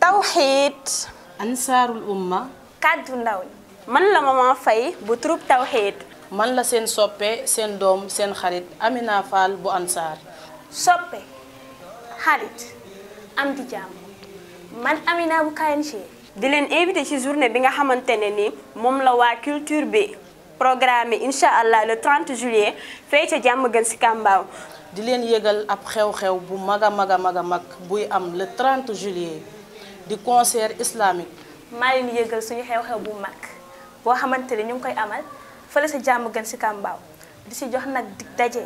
tawxiid ansaarul umma kàddu ndaw ñi man la Maman Faye bu troupe tawxiid man la seen soppe seen doom seen xarit Amina Fall bu ansaar soppe xarit am di jàmm man Amina bu KNG di leen invité ci journée bi nga xamante ne ni moom la waa culture bi programme yi incha allah le 30 juillet fee ca jàmm gën si Kambaaw. di leen yëgal ab xew-xew bu mag a mag a mag a mag buy am le 30 juillet di concert islamique. maa leen yëgal suñu xew-xew bu mag boo xamante ne ñu ngi koy amal fële sa jàmm gën si Kambaaw di si jox nag di daje.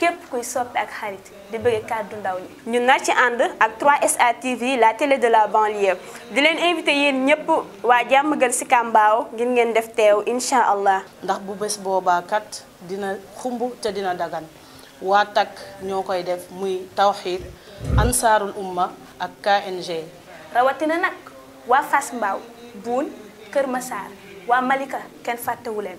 képp kuy soppe ak xarit di bëgg kàddu ndaw ñi. ñun nag ci ànd ak 3SA TV la télé de la banlieue di leen invité yéen ñëpp waa jàmm gën si Kambaaw ngir ngeen def teew incha allah. ndax bu bés boobaa kat dina xumb te dina dagan waa takk ñoo koy def muy tawxiid ansaarul umma ak KNG. rawatina nag waa Fass Mbao Boune Kër Massar waa Malika kenn fàttewu leen.